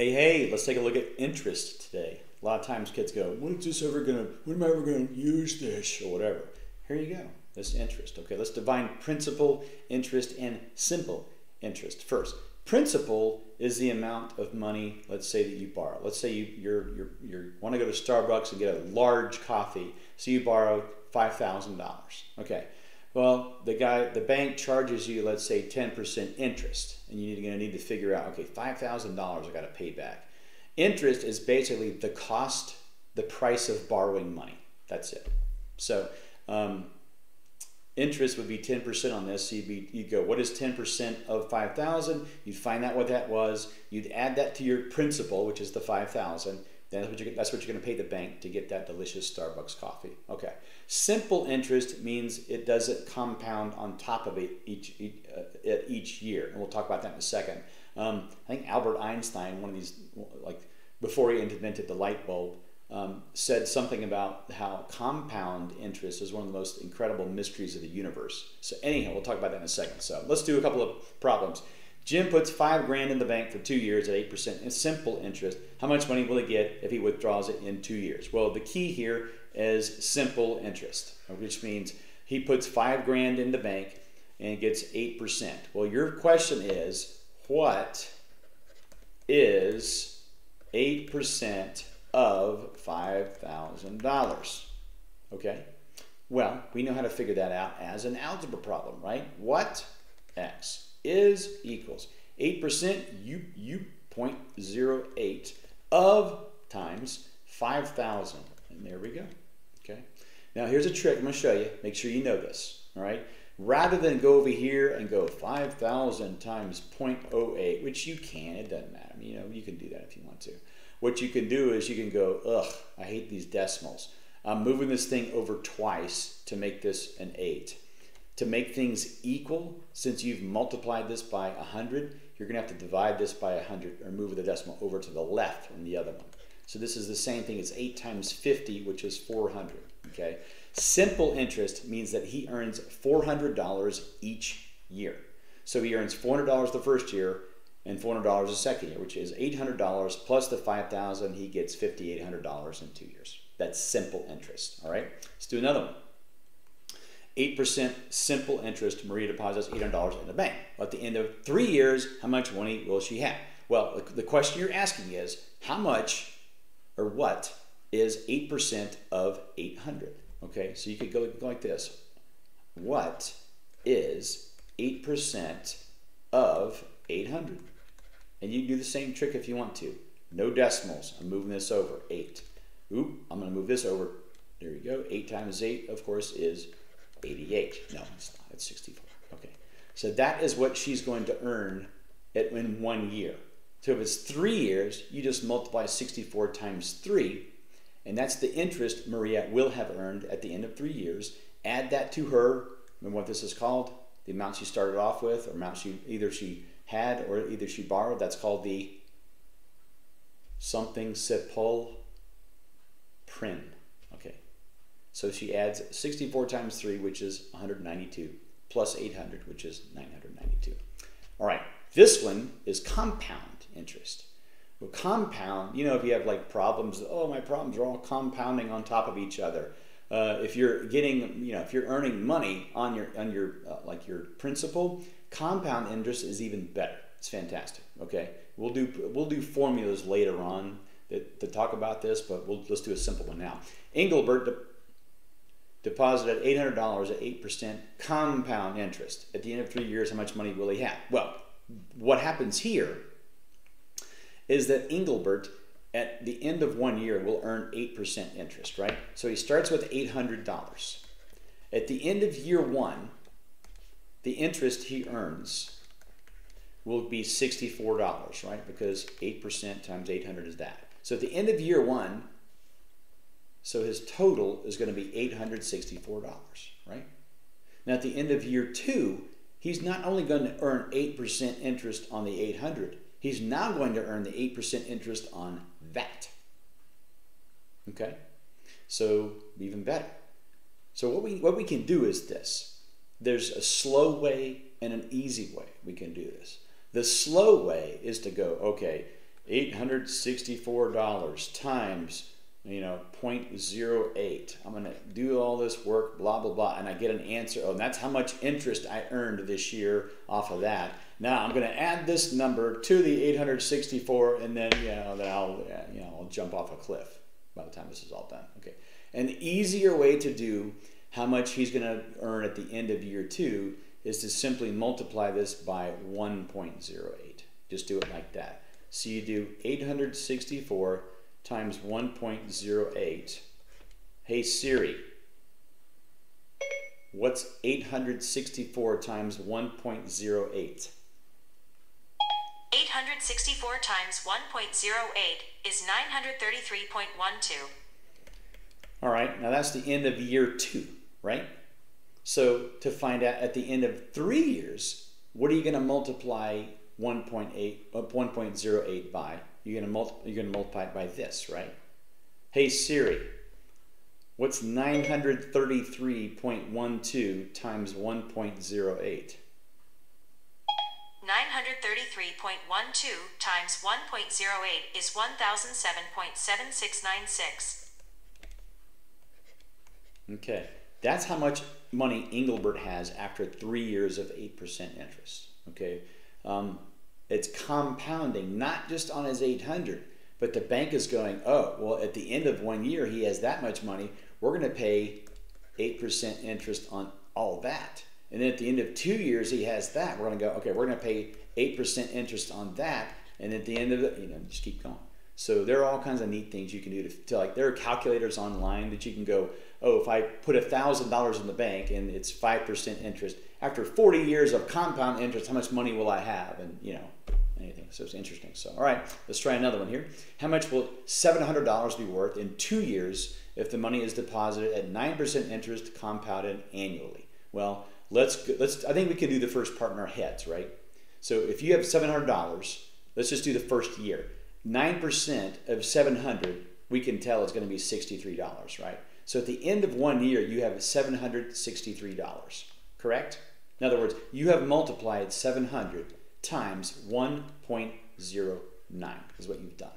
Hey, hey, let's take a look at interest today. A lot of times kids go, when's this ever gonna, when am I ever gonna use this or whatever. Here you go, this interest. Okay, let's define principal, interest, and simple interest first. Principal is the amount of money, let's say that you borrow. Let's say you you're, you're, you want to go to Starbucks and get a large coffee, so you borrow $5,000. Okay, well, the guy, the bank charges you, let's say, 10% interest, and you're going to need to figure out, okay, $5,000 I got to pay back. Interest is basically the cost, the price of borrowing money. That's it. So, um, interest would be 10% on this. So you'd, be, you'd go, what is 10% of 5,000? You'd find out what that was. You'd add that to your principal, which is the 5,000. That's what, you're, that's what you're going to pay the bank to get that delicious Starbucks coffee. Okay. Simple interest means it doesn't compound on top of it each, each, uh, each year. And we'll talk about that in a second. Um, I think Albert Einstein, one of these, like before he invented the light bulb, um, said something about how compound interest is one of the most incredible mysteries of the universe. So anyhow, we'll talk about that in a second. So let's do a couple of problems. Jim puts five grand in the bank for two years at 8% in simple interest. How much money will he get if he withdraws it in two years? Well, the key here is simple interest, which means he puts five grand in the bank and gets 8%. Well, your question is what is 8% of $5,000? Okay, well, we know how to figure that out as an algebra problem, right? What? X is equals 8% u, u 0.08 of times 5,000. And there we go. Okay. Now here's a trick I'm going to show you. Make sure you know this. All right. Rather than go over here and go 5,000 times 0.08, which you can, it doesn't matter. You know, you can do that if you want to. What you can do is you can go, ugh, I hate these decimals. I'm moving this thing over twice to make this an 8 to make things equal, since you've multiplied this by 100, you're going to have to divide this by 100 or move the decimal over to the left from the other one. So this is the same thing. It's 8 times 50, which is 400. Okay. Simple interest means that he earns $400 each year. So he earns $400 the first year and $400 the second year, which is $800 plus the 5,000. he gets $5,800 in two years. That's simple interest. All right. Let's do another one. 8% simple interest, Maria deposits $800 in the bank. At the end of three years, how much money will she have? Well, the question you're asking is how much or what is 8% of 800? Okay, so you could go, like this. What is 8% of 800? And you do the same trick if you want to. No decimals. I'm moving this over. 8. Oop, I'm going to move this over. There you go. 8 times 8, of course, is 88. No, it's not. It's 64. Okay. So that is what she's going to earn in one year. So if it's three years, you just multiply 64 times 3, and that's the interest Maria will have earned at the end of three years. Add that to her, remember what this is called? The amount she started off with, or amount she either she had or either she borrowed. That's called the something sepul prim. So she adds 64 times 3, which is 192, plus 800, which is 992. All right, this one is compound interest. Well, compound, you know, if you have like problems, oh, my problems are all compounding on top of each other. Uh, if you're getting, you know, if you're earning money on your, on your, uh, like your principal, compound interest is even better. It's fantastic. Okay, we'll do, we'll do formulas later on that, to talk about this, but we'll let's do a simple one now. Engelbert deposited $800 at 8% compound interest. At the end of three years, how much money will he have? Well, what happens here is that Engelbert, at the end of one year, will earn 8% interest, right? So he starts with $800. At the end of year one, the interest he earns will be $64, right? Because 8% times 800 is that. So at the end of year one, so his total is going to be $864, right? Now at the end of year two, he's not only going to earn 8% interest on the 800, he's now going to earn the 8% interest on that. Okay? So even better. So what we what we can do is this. There's a slow way and an easy way we can do this. The slow way is to go, okay, $864 times, you know, 0.08. I'm going to do all this work, blah, blah, blah, and I get an answer. Oh, and that's how much interest I earned this year off of that. Now I'm going to add this number to the 864, and then, you know, then I'll, uh, you know, I'll jump off a cliff by the time this is all done. Okay. An easier way to do how much he's going to earn at the end of year two is to simply multiply this by 1.08. Just do it like that. So you do 864 times 1.08. Hey Siri, what's 864 times 1.08? 864 times 1.08 is 933.12. All right, now that's the end of year two, right? So to find out at the end of three years, what are you going to multiply 1.8 uh, 1.08 by? You're going to you're going to multiply it by this, right? Hey Siri, what's 933.12 times 1.08? 933.12 times 1.08 is 1007.7696. Okay, that's how much money Engelbert has after three years of 8% interest. Okay, um, it's compounding, not just on his 800, but the bank is going, oh, well, at the end of one year, he has that much money. We're going to pay 8% interest on all that. And then at the end of two years, he has that. We're going to go, okay, we're going to pay 8% interest on that. And at the end of it, you know, just keep going. So there are all kinds of neat things you can do to, to like, there are calculators online that you can go, oh, if I put $1,000 in the bank and it's 5% interest, after 40 years of compound interest, how much money will I have? And, you know, anything. So it's interesting. So, all right, let's try another one here. How much will $700 be worth in two years if the money is deposited at 9% interest compounded annually? Well, let's, let's, I think we can do the first part in our heads, right? So if you have $700, let's just do the first year. 9% of 700, we can tell is going to be $63, right? So at the end of one year, you have $763, correct? In other words, you have multiplied 700 times 1.09 is what you've done.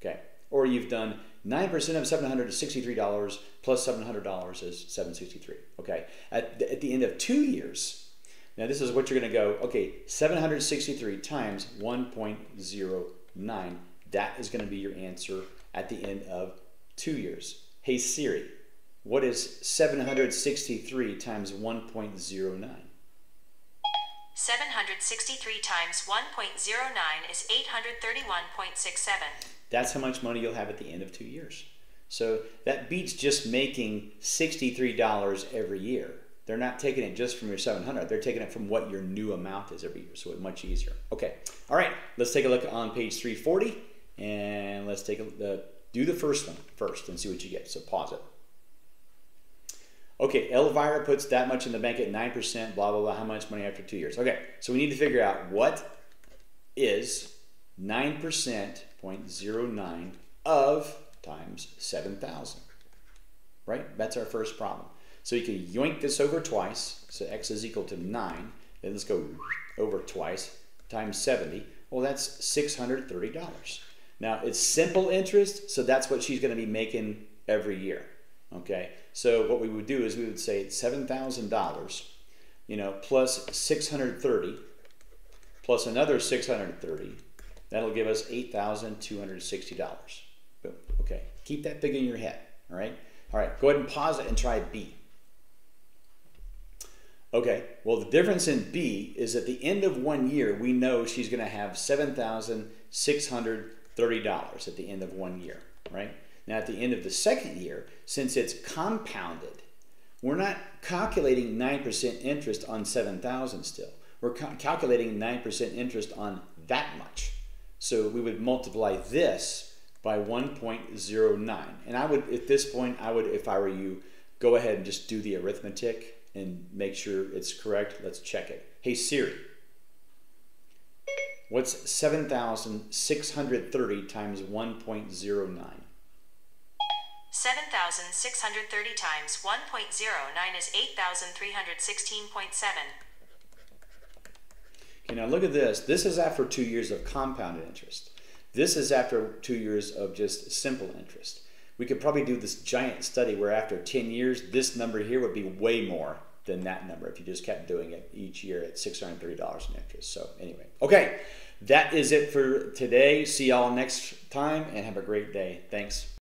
Okay? Or you've done 9% of $700 is $63 plus $700 is 763. Okay? At the, at the end of two years, now this is what you're going to go, okay, 763 times 1.09. That is going to be your answer at the end of two years. Hey Siri, what is 763 times 1.09? 763 times 1.09 is 831.67. That's how much money you'll have at the end of two years. So that beats just making $63 every year. They're not taking it just from your 700. They're taking it from what your new amount is every year. So it's much easier. Okay. All right. Let's take a look on page 340 and let's take a uh, do the first one first and see what you get. So pause it. Okay, Elvira puts that much in the bank at 9%, blah, blah, blah. How much money after two years? Okay, so we need to figure out what is 9%, 0.09 of times 7,000, right? That's our first problem. So you can yoink this over twice. So x is equal to 9. Then let's go over twice times 70. Well, that's $630. Now, it's simple interest, so that's what she's going to be making every year. Okay, so what we would do is we would say it's $7,000, you know, plus 630, plus another 630. That'll give us $8,260. Boom. Okay, keep that figure in your head. All right. All right. Go ahead and pause it and try B. Okay. Well, the difference in B is at the end of one year, we know she's going to have $7,630 at the end of one year, right? Now, at the end of the second year, since it's compounded, we're not calculating 9% interest on 7,000 still. We're ca calculating 9% interest on that much. So we would multiply this by 1.09. And I would, at this point, I would, if I were you, go ahead and just do the arithmetic and make sure it's correct. Let's check it. Hey Siri, what's 7,630 times 1.09? 7,630 times 1.09 is 8,316.7. Okay, now look at this. This is after two years of compounded interest. This is after two years of just simple interest. We could probably do this giant study where after 10 years, this number here would be way more than that number if you just kept doing it each year at $630 in interest. So, anyway, okay, that is it for today. See y'all next time and have a great day. Thanks.